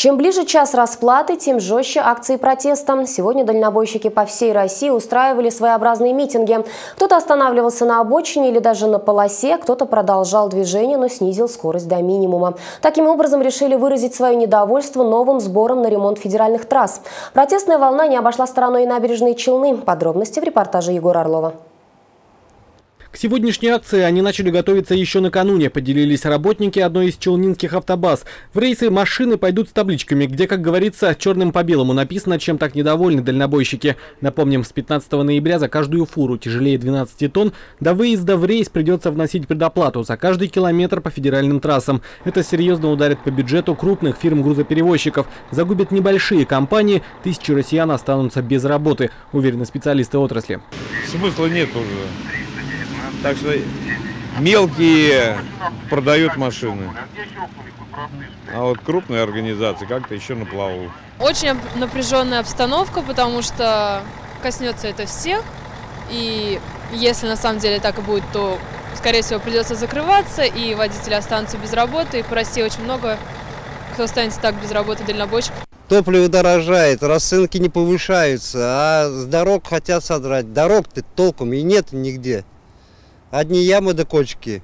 Чем ближе час расплаты, тем жестче акции протеста. Сегодня дальнобойщики по всей России устраивали своеобразные митинги. Кто-то останавливался на обочине или даже на полосе, кто-то продолжал движение, но снизил скорость до минимума. Таким образом, решили выразить свое недовольство новым сбором на ремонт федеральных трасс. Протестная волна не обошла стороной и набережные Челны. Подробности в репортаже Егора Орлова. К сегодняшней акции они начали готовиться еще накануне, поделились работники одной из челнинских автобаз. В рейсы машины пойдут с табличками, где, как говорится, черным по белому написано, чем так недовольны дальнобойщики. Напомним, с 15 ноября за каждую фуру тяжелее 12 тонн до выезда в рейс придется вносить предоплату за каждый километр по федеральным трассам. Это серьезно ударит по бюджету крупных фирм-грузоперевозчиков, загубит небольшие компании, тысячи россиян останутся без работы, уверены специалисты отрасли. Смысла нет уже. Так что мелкие продают машины. А вот крупные организации как-то еще на плаву. Очень напряженная обстановка, потому что коснется это всех. И если на самом деле так и будет, то, скорее всего, придется закрываться, и водители останутся без работы. И по России очень много кто останется так без работы дальнобойщиков. Топливо дорожает, расценки не повышаются, а с дорог хотят содрать. Дорог-то толком и нет нигде. Одни ямы до кочки.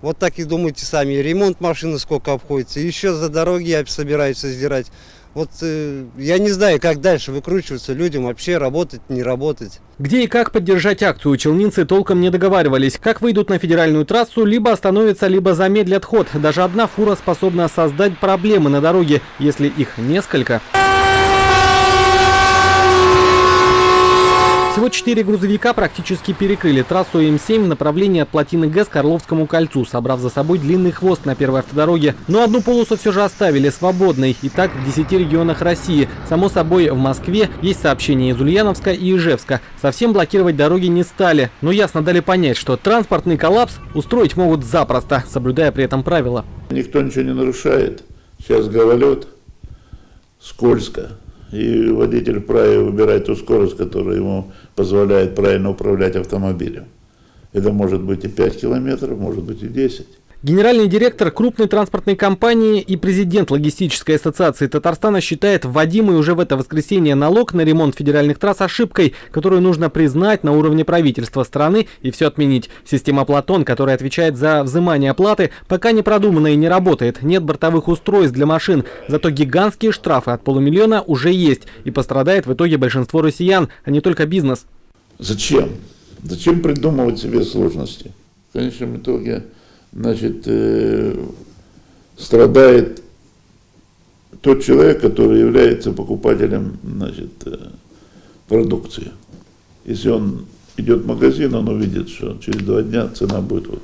Вот так и думайте сами. Ремонт машины сколько обходится. Еще за дороги собираются сдирать. Вот э, я не знаю, как дальше выкручиваться людям, вообще работать, не работать. Где и как поддержать акцию, челнинцы толком не договаривались. Как выйдут на федеральную трассу, либо остановятся, либо замедлят ход. Даже одна фура способна создать проблемы на дороге, если их несколько. Всего четыре грузовика практически перекрыли трассу М7 в направлении от плотины ГЭС к Орловскому кольцу, собрав за собой длинный хвост на первой автодороге. Но одну полосу все же оставили свободной. И так в 10 регионах России. Само собой, в Москве есть сообщения из Ульяновска и Ижевска. Совсем блокировать дороги не стали. Но ясно дали понять, что транспортный коллапс устроить могут запросто, соблюдая при этом правила. Никто ничего не нарушает. Сейчас гололед, скользко и водитель вправе выбирать ту скорость, которая ему позволяет правильно управлять автомобилем. Это может быть и 5 километров, может быть и 10. Генеральный директор крупной транспортной компании и президент логистической ассоциации Татарстана считает вводимый уже в это воскресенье налог на ремонт федеральных трасс ошибкой, которую нужно признать на уровне правительства страны и все отменить. Система Платон, которая отвечает за взимание оплаты, пока не продумана и не работает. Нет бортовых устройств для машин, зато гигантские штрафы от полумиллиона уже есть. И пострадает в итоге большинство россиян, а не только бизнес. Зачем? Зачем придумывать себе сложности? В конечном итоге значит, э, страдает тот человек, который является покупателем значит, э, продукции. Если он идет в магазин, он увидит, что через два дня цена будет вот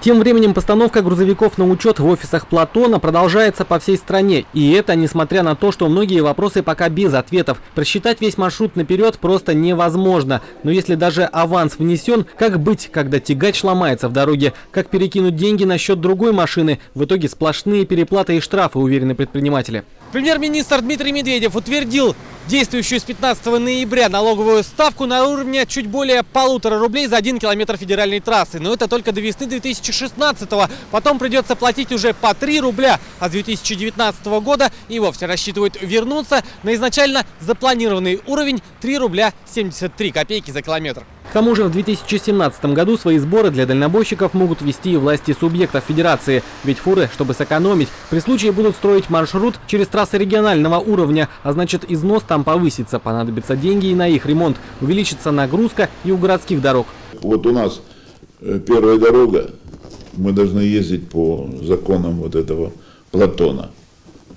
тем временем постановка грузовиков на учет в офисах Платона продолжается по всей стране. И это несмотря на то, что многие вопросы пока без ответов. Просчитать весь маршрут наперед просто невозможно. Но если даже аванс внесен, как быть, когда тягач ломается в дороге? Как перекинуть деньги на счет другой машины? В итоге сплошные переплаты и штрафы, уверены предприниматели. Премьер-министр Дмитрий Медведев утвердил действующую с 15 ноября налоговую ставку на уровне чуть более полутора рублей за один километр федеральной трассы. Но это только до весны 2016 -го. Потом придется платить уже по 3 рубля, а с 2019 года и вовсе рассчитывают вернуться на изначально запланированный уровень 3 рубля 73 копейки за километр. К тому же в 2017 году свои сборы для дальнобойщиков могут вести власти субъектов федерации. Ведь фуры, чтобы сэкономить, при случае будут строить маршрут через трассы регионального уровня, а значит износ там повысится, понадобятся деньги и на их ремонт, увеличится нагрузка и у городских дорог. Вот у нас э, первая дорога, мы должны ездить по законам вот этого Платона.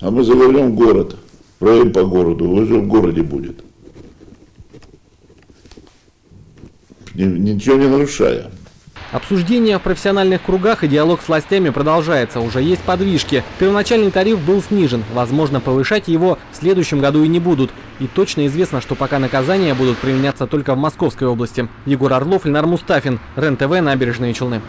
А мы завернем город, проедем по городу, уже в городе будет. Ничего не нарушая. Обсуждение в профессиональных кругах и диалог с властями продолжается. Уже есть подвижки. Первоначальный тариф был снижен. Возможно, повышать его в следующем году и не будут. И точно известно, что пока наказания будут применяться только в Московской области. Егор Орлов, Ленар Мустафин, РЕН-ТВ, Набережные Челны.